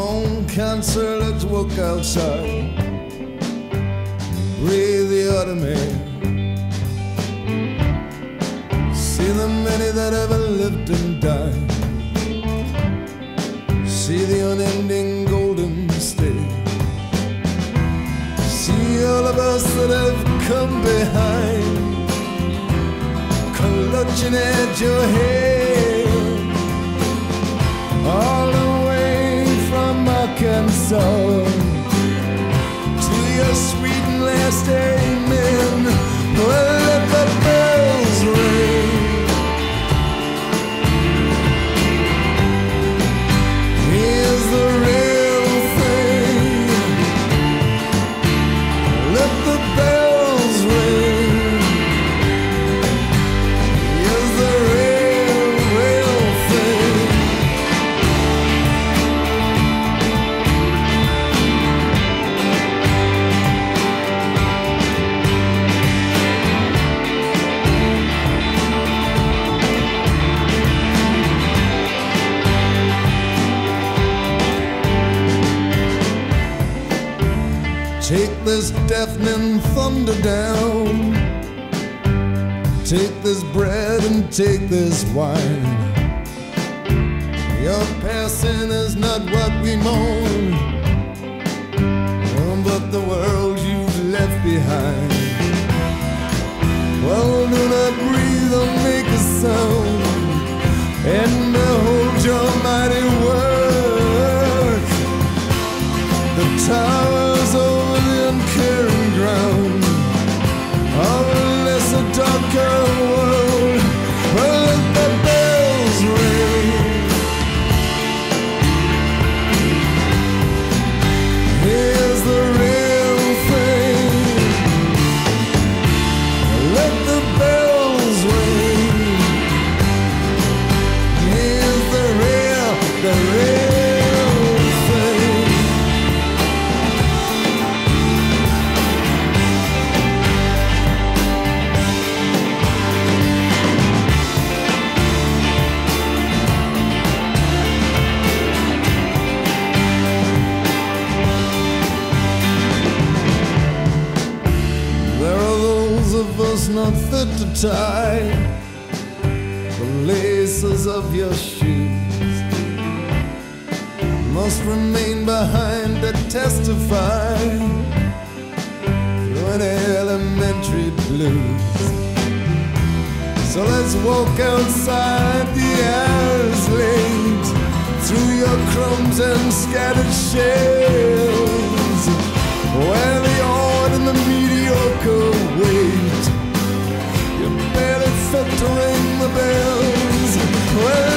On, cancer, let's walk outside. Breathe the autumn air. See the many that ever lived and died. See the unending golden state. See all of us that have come behind. Clutching at your hair. From Arkansas to your sweet and last Take this deafening thunder down. Take this bread and take this wine. Your passing is not what we mourn, but the world you've left behind. Fit tie the laces of your shoes. Must remain behind to testify to an elementary blues. So let's walk outside the hours late through your crumbs and scattered shells. Where to ring the bells. Well,